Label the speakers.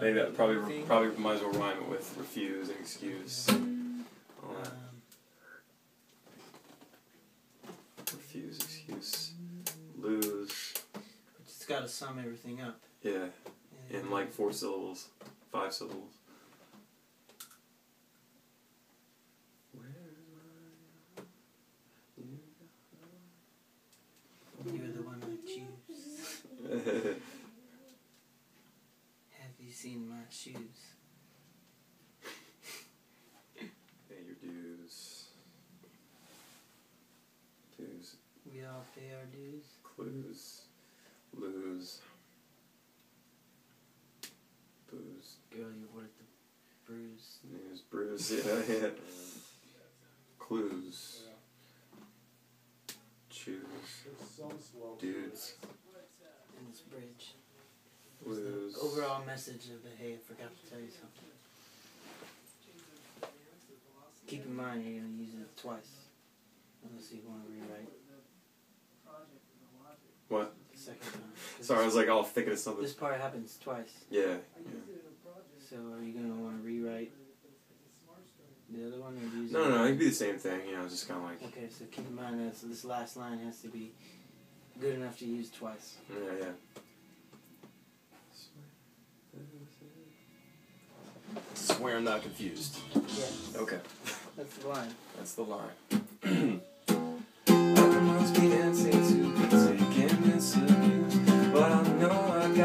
Speaker 1: Maybe I probably probably might as well rhyme it with refuse and excuse. All that.
Speaker 2: Um,
Speaker 1: Refuse, excuse, lose.
Speaker 2: it's got to sum everything up.
Speaker 1: Yeah, in like four syllables, five syllables.
Speaker 2: You're the one I choose. Have you seen my shoes?
Speaker 1: Pay your dues. Dues,
Speaker 2: We all pay our dues.
Speaker 1: clues, lose, booze,
Speaker 2: Girl, you're worth the bruise.
Speaker 1: news, bruise, yeah, yeah. Clues, choose, dudes,
Speaker 2: in this bridge.
Speaker 1: lose.
Speaker 2: Overall message of the hey, I forgot to tell you something. Keep in mind you're gonna use it twice. Unless you want to rewrite
Speaker 1: What?
Speaker 2: the second time. 'Cause
Speaker 1: Sorry, I was like, oh, thinking of something.
Speaker 2: This part happens twice.
Speaker 1: Yeah, yeah.
Speaker 2: So are you gonna want to rewrite the other one or use
Speaker 1: No,
Speaker 2: it?
Speaker 1: no, no, it could be the same thing. You know, just kind of like,
Speaker 2: Okay, so keep in mind that this last line has to be good enough to use twice.
Speaker 1: yeah, yeah. Swear I'm not confused.
Speaker 2: Yeah,
Speaker 1: Okay.
Speaker 2: that's the line.
Speaker 1: That's the line.